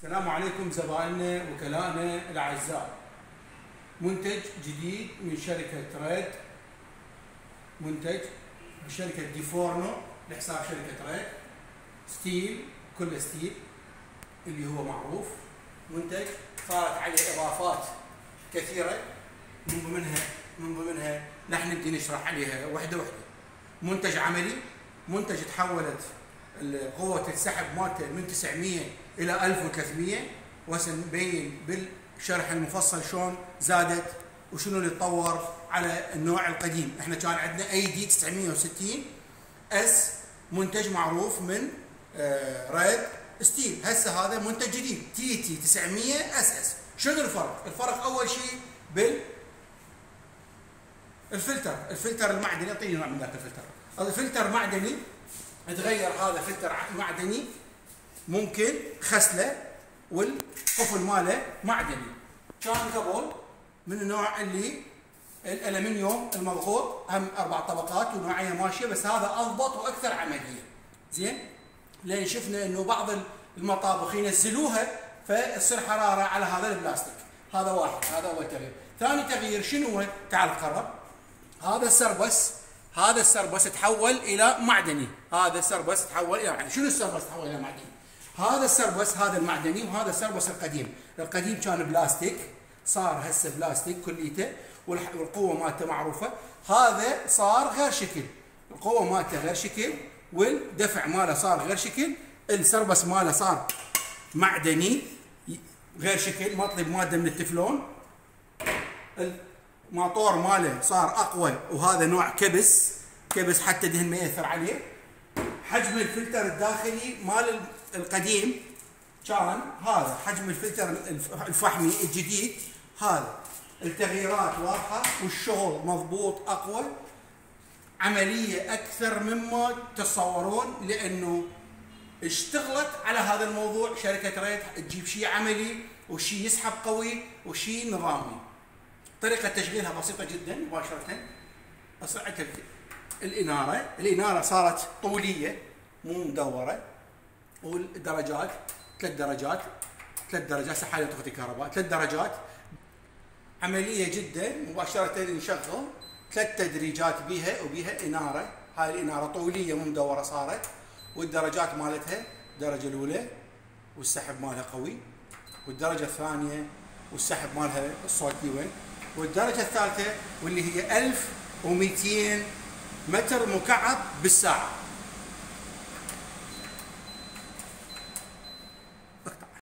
السلام عليكم زبائننا وكلائنا الأعزاء. منتج جديد من شركة ريد منتج بشركة ديفورنو لحساب شركة ريد steel كله steel اللي هو معروف. منتج صارت عليه إضافات كثيرة. من ضمنها من ضمنها نحن نبدي نشرح عليها وحدة وحدة. منتج عملي. منتج تحولت قوة السحب مالته من 900 إلى 1300 وهسه نبين بالشرح المفصل شلون زادت وشنو اللي تطور على النوع القديم، إحنا كان عندنا AD 960 S منتج معروف من آه ريد ستيل، هسه هذا منتج جديد. TT 900 SS، شنو الفرق؟ الفرق أول شيء بال الفلتر، الفلتر المعدني أعطيني نوع من ذاك الفلتر، الفلتر معدني تغير هذا فلتر معدني ممكن غسله والقفل ماله معدني. كان قبل من النوع اللي الألمنيوم المضغوط هم أربع طبقات ونوعيه ماشية بس هذا أضبط وأكثر عملية. زين؟ لأن شفنا إنه بعض المطابخ ينزلوها فتصير حرارة على هذا البلاستيك. هذا واحد هذا أول تغيير. ثاني تغيير شنو هو؟ تعال قرب هذا السربس. هذا السربس تحول إلى معدني. هذا السربس تحول إلى معدني. شنو السربس تحول إلى معدني؟ هذا السربس هذا المعدني وهذا السربس القديم. القديم كان بلاستيك. صار هسه بلاستيك كليته والقوة مالته معروفة. هذا صار غير شكل. القوة مالته غير شكل والدفع ماله صار غير شكل. السربس ماله صار معدني غير شكل. مطلب مادة من التفلون. الماطور ماله صار أقوى وهذا نوع كبس كبس حتى دهن ما يأثر عليه. حجم الفلتر الداخلي مال القديم كان هذا حجم الفلتر الفحمي الجديد هذا. التغييرات واضحة والشغل مضبوط أقوى. عملية أكثر مما تتصورون لأنه اشتغلت على هذا الموضوع. شركة ريد تجيب شيء عملي وشيء يسحب قوي وشيء نظامي. طريقة تشغيلها بسيطة جدا مباشرة. سرعه الإنارة الإنارة صارت طولية مو مدورة. والدرجات ثلاث درجات. ثلاث درجات هسه حاليا تغطي كهرباء ثلاث درجات. عملية جدا مباشرة نشغل. ثلاث تدريجات بيها وبيها إنارة. هاي الإنارة طولية مو مدورة صارت. والدرجات مالتها الدرجة الأولى والسحب مالها قوي. والدرجة الثانية والسحب مالها الصوتي وين؟ والدرجة الثالثة واللي هي 1200 متر مكعب بالساعة.